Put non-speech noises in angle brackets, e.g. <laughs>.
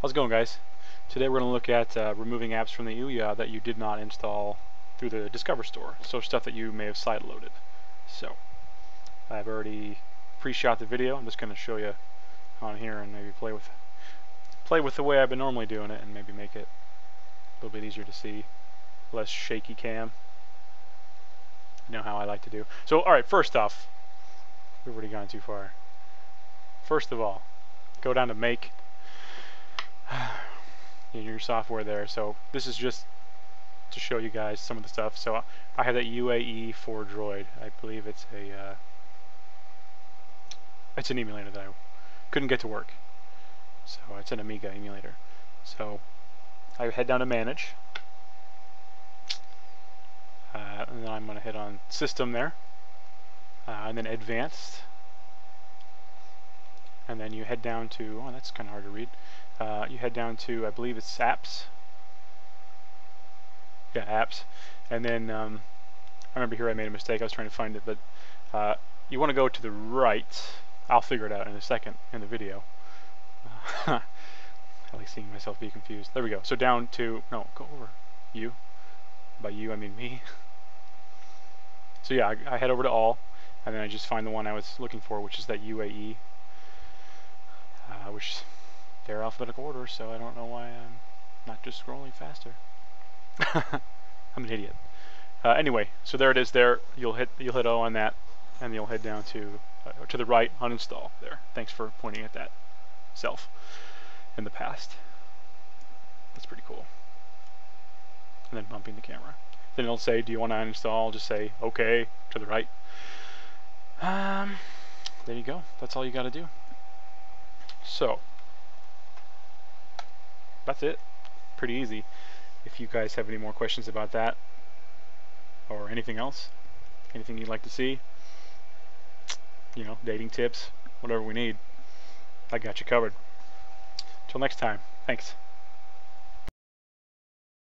How's it going guys? Today we're going to look at uh, removing apps from the Ouya that you did not install through the Discover Store, so stuff that you may have side-loaded. So, I've already pre-shot the video, I'm just going to show you on here and maybe play with play with the way I've been normally doing it and maybe make it a little bit easier to see, less shaky cam. You know how I like to do. So alright, first off, we've already gone too far. First of all, go down to Make, your software there. So this is just to show you guys some of the stuff. So I have that UAE 4 Droid. I believe it's a uh, it's an emulator that I couldn't get to work. So it's an Amiga emulator. So I head down to Manage. Uh, and then I'm going to hit on System there. Uh, and then Advanced. And then you head down to, oh that's kind of hard to read uh, you head down to, I believe it's apps. Yeah, apps. And then, um, I remember here I made a mistake, I was trying to find it, but uh, you want to go to the right. I'll figure it out in a second in the video. <laughs> I like seeing myself be confused. There we go. So down to, no, go over. You. By you, I mean me. <laughs> so yeah, I, I head over to all, and then I just find the one I was looking for, which is that UAE, which they're alphabetical order, so I don't know why I'm not just scrolling faster. <laughs> I'm an idiot. Uh, anyway, so there it is. There, you'll hit you'll hit O on that, and you'll head down to uh, to the right, uninstall. There. Thanks for pointing at that self in the past. That's pretty cool. And then bumping the camera. Then it'll say, "Do you want to uninstall?" Just say, "Okay." To the right. Um, there you go. That's all you got to do. So that's it. Pretty easy. If you guys have any more questions about that or anything else, anything you'd like to see, you know, dating tips, whatever we need, I got you covered. Till next time, thanks.